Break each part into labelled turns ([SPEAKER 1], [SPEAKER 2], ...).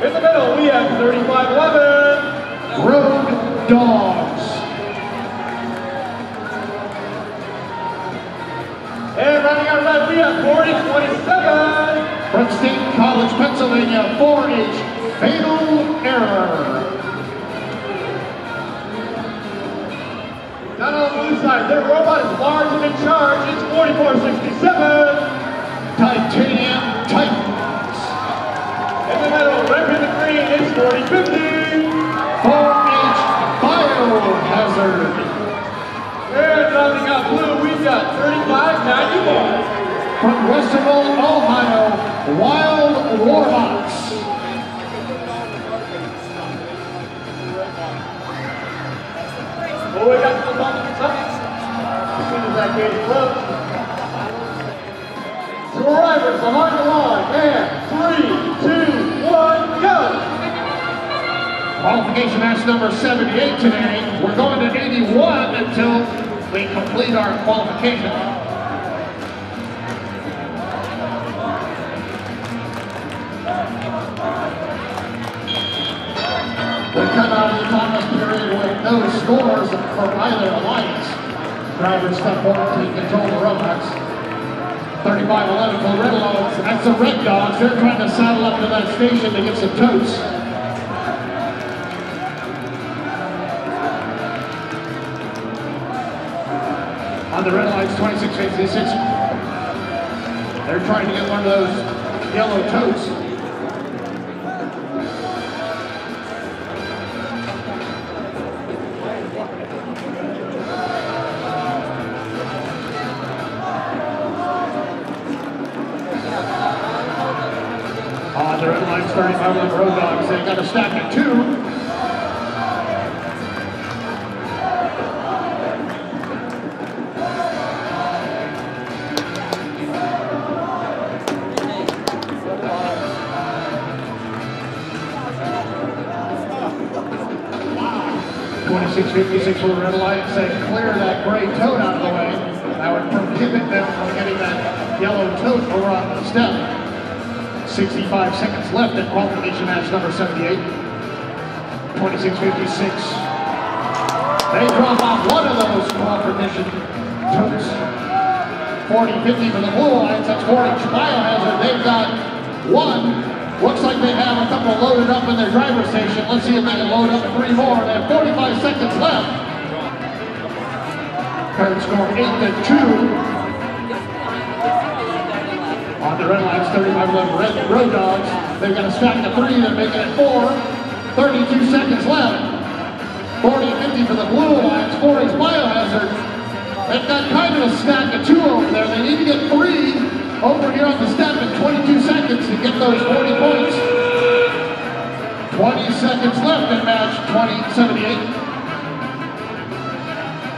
[SPEAKER 1] In the middle, we have 3511.
[SPEAKER 2] Road Dogs.
[SPEAKER 1] And running out left, we have 4027.
[SPEAKER 2] From State College, Pennsylvania, 4-H Fatal Error.
[SPEAKER 1] Down on the blue side, their robot is large and in charge. It's 4467.
[SPEAKER 2] Titanium
[SPEAKER 1] 40, 50 for
[SPEAKER 2] each biohazard.
[SPEAKER 1] And rounding out blue, we've got 3591
[SPEAKER 2] from Westerville, Ohio, Wild Warhawks.
[SPEAKER 1] All the way back to the bottom of the top. As soon as that gate is closed. Two along the line, and three,
[SPEAKER 2] Qualification match number 78 today. We're going to 81 until we complete our qualification. We come out of autonomous period with no scores for either alliance. Drivers step forward to control the robots. 35-11 for Red Dogs. That's the Red Dogs. They're trying to saddle up to that station to get some totes. On the red lights, 26 56. They're trying to get one of those yellow totes. On the red lights, 35 with Road Dogs. They got a stack of two. Twenty-six fifty-six with red lights. They clear that gray tote out of the way. That would prohibit them from getting that yellow tote over on the step. 65 seconds left in qualification match number 78. 26.56. They drop off one of those qualification totes. 40-50 for the Blue Alliance. That's 4-inch biohazard. They've got one. Looks like they have a couple loaded up in their driver station. Let's see if they can load up three more. They have 45 seconds left. Current score 8 to 2. On the red alliance, 35-11 red road dogs. They've got a stack of three. They're making it four. 32 seconds left. 40-50 for the blue alliance. 4-inch biohazard. They've got kind of a stack of two over there. They need to get three over here on the step in 22 seconds to get those 40 points. 20 seconds left in match 2078.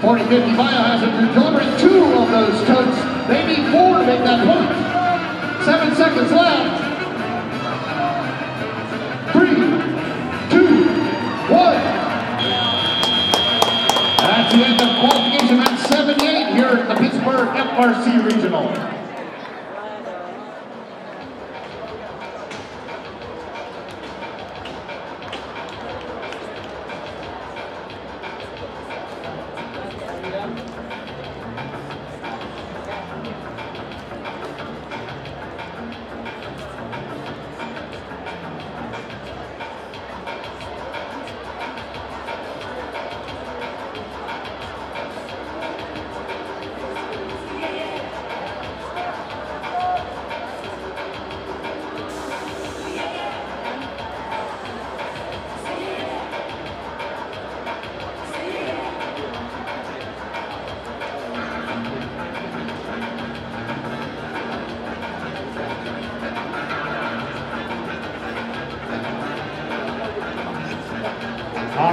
[SPEAKER 2] 40-50 biohazard. They're delivering two of those totes. They need four to make that point. Seven seconds left. Three, two, one. That's the end of qualification match 78 here at the Pittsburgh FRC Regional.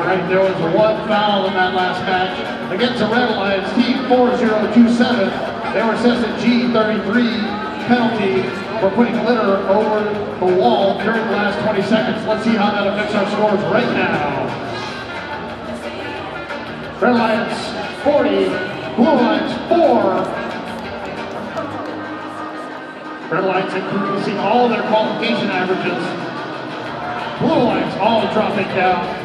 [SPEAKER 2] Right, there was one foul in that last match against the Red Alliance, team 4027. They were assessed a G33 penalty for putting litter over the wall during the last 20 seconds. Let's see how that affects our scores right now. Red Alliance 40, Blue Alliance 4. Red Alliance increasing all their qualification averages. Blue Alliance all dropping down.